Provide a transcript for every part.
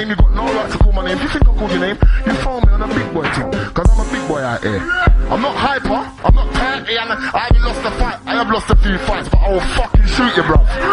name, you got no right to call my name. You think I called your name, you phone me on a big boy team, Cause I'm a big boy out here. I'm not hyper, I'm not tired, I haven't lost a fight. I have lost a few fights, but I will fucking shoot you, bruv.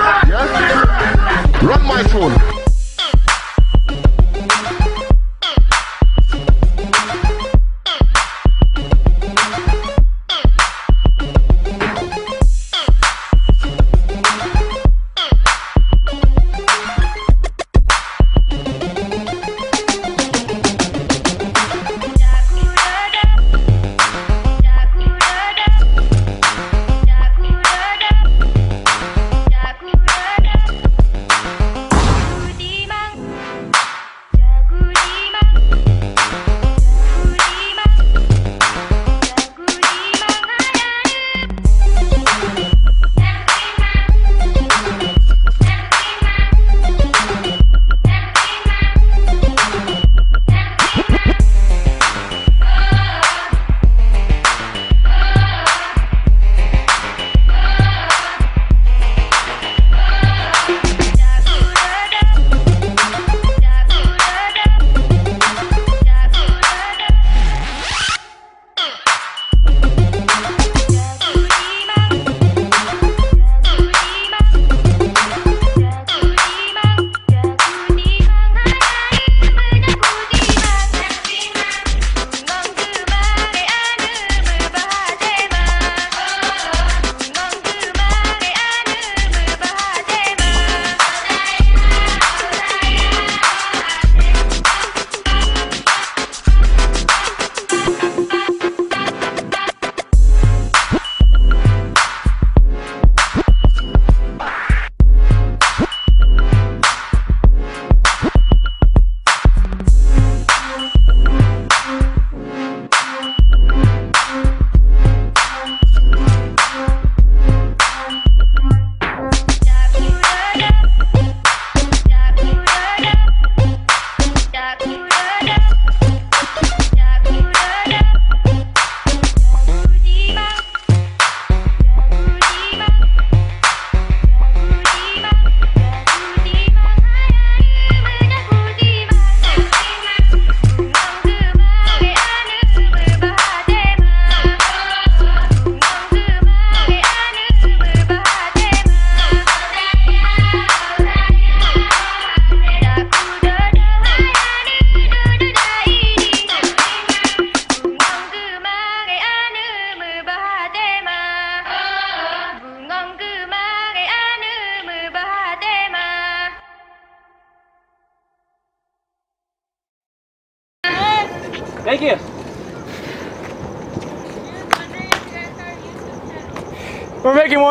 Thank you. We're making one.